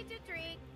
Easy to treat.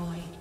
Destroyed.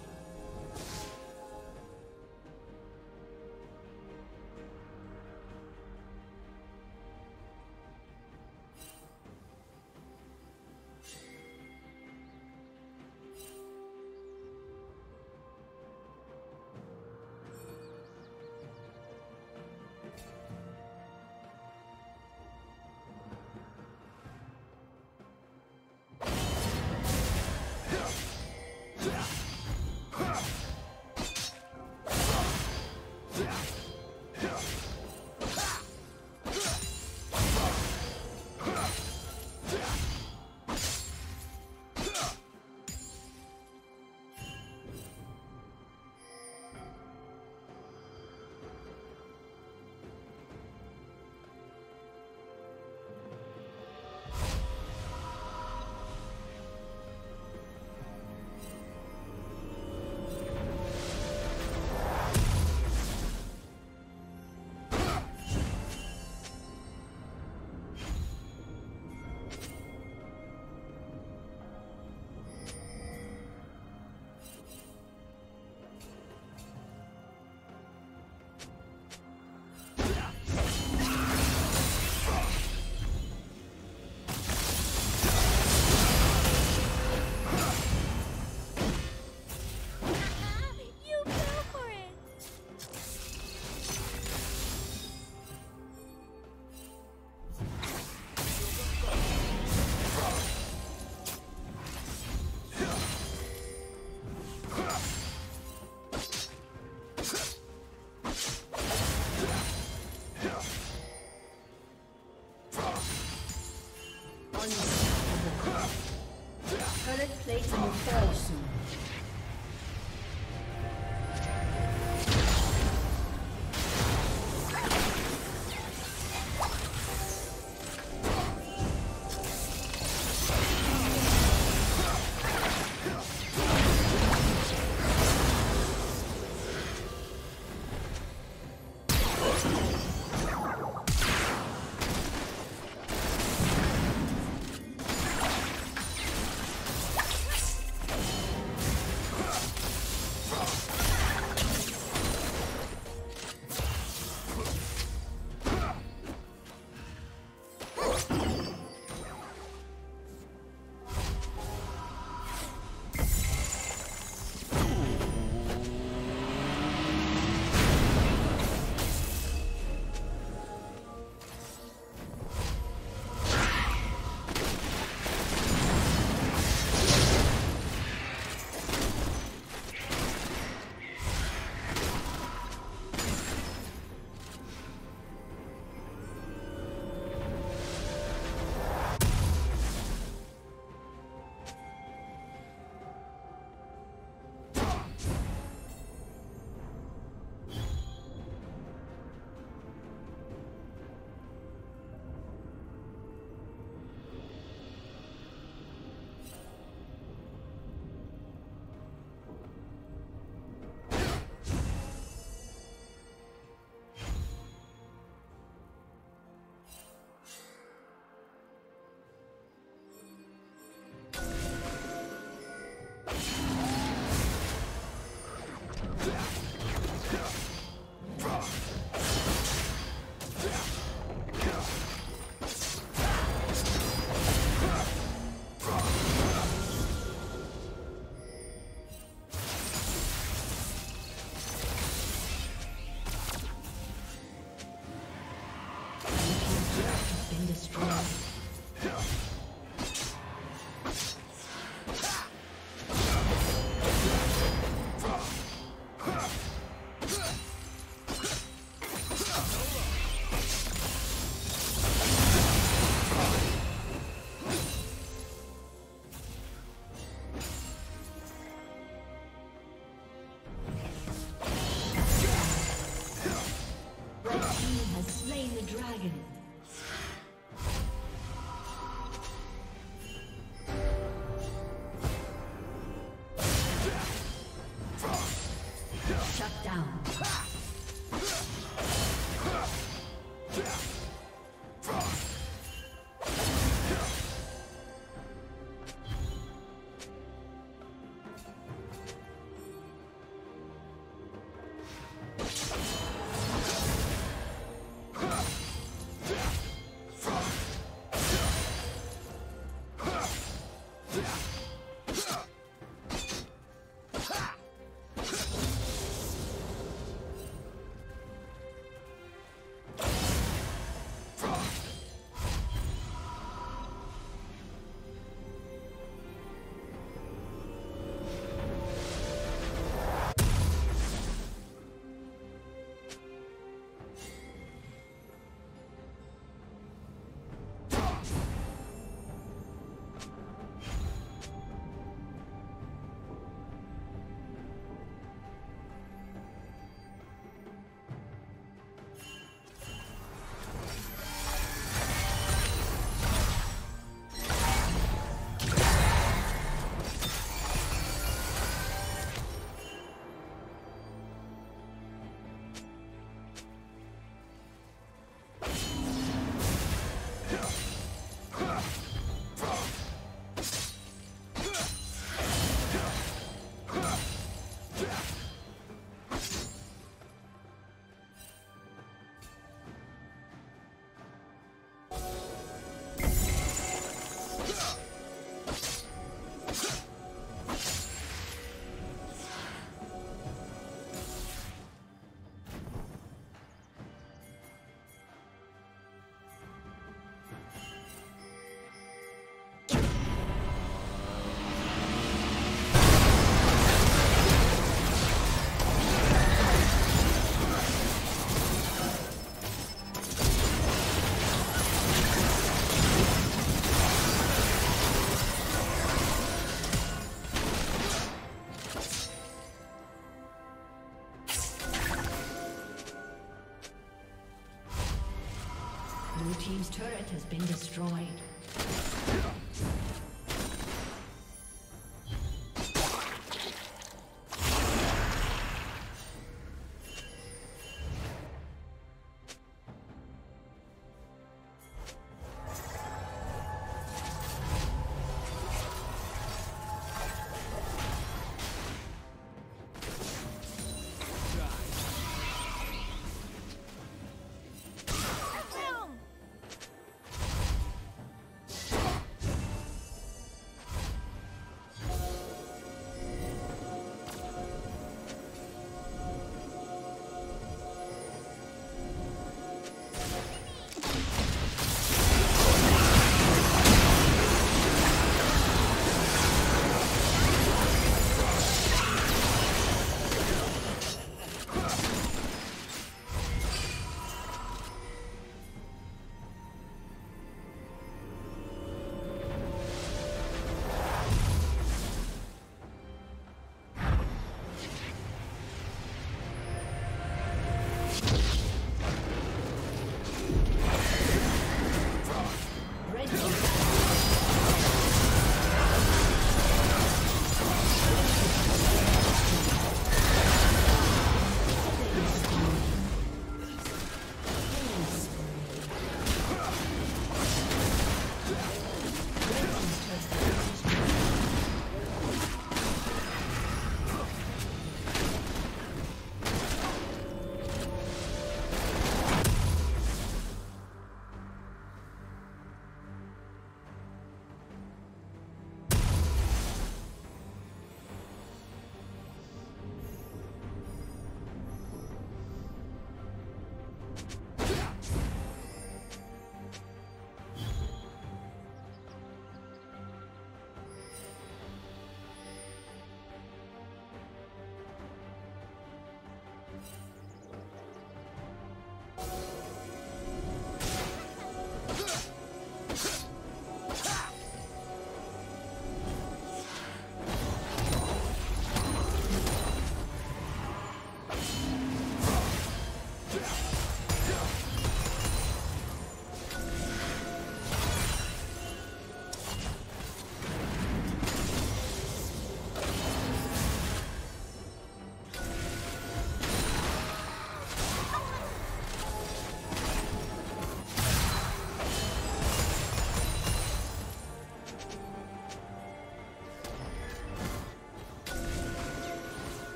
Been destroyed.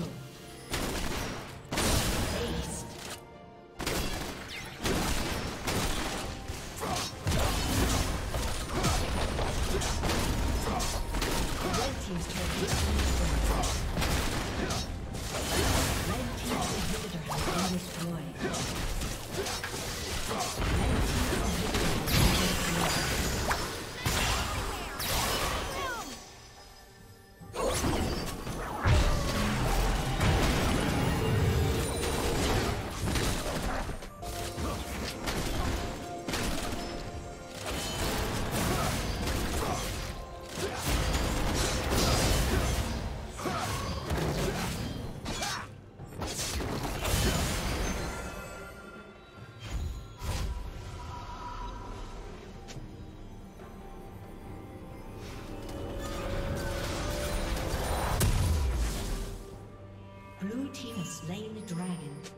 Oh. Slain the dragon.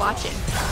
Watching.